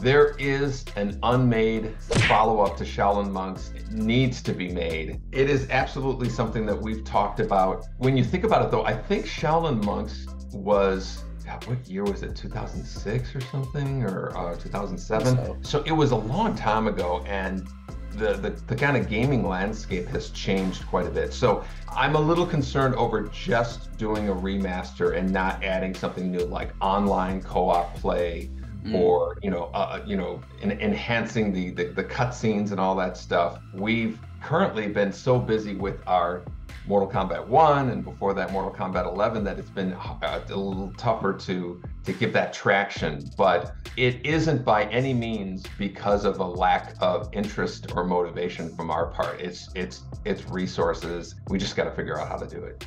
There is an unmade follow-up to Shaolin Monks. It needs to be made. It is absolutely something that we've talked about. When you think about it though, I think Shaolin Monks was God, what year was it? 2006 or something, or uh, 2007? So. so it was a long time ago, and the, the, the, kind of gaming landscape has changed quite a bit. So I'm a little concerned over just doing a remaster and not adding something new like online co-op play mm. or you know uh, uh you know in, enhancing the, the the cutscenes and all that stuff. We've currently been so busy with our Mortal Kombat 1 and before that Mortal Kombat 11 that it's been uh, a little tougher to to give that traction but it isn't by any means because of a lack of interest or motivation from our part it's it's it's resources we just got to figure out how to do it